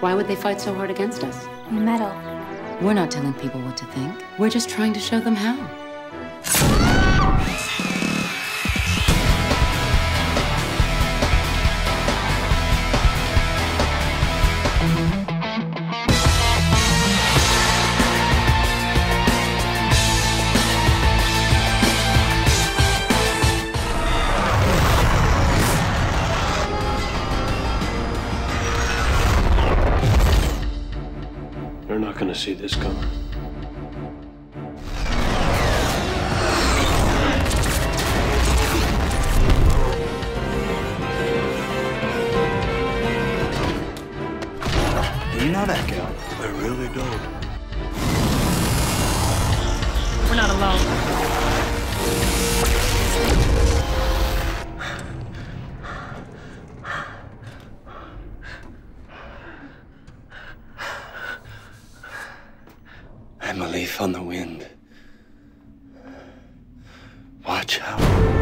Why would they fight so hard against us? Metal. We're not telling people what to think. We're just trying to show them how. They're not gonna see this coming. Do you know that girl? I really don't. We're not alone. I'm a leaf on the wind. Watch out.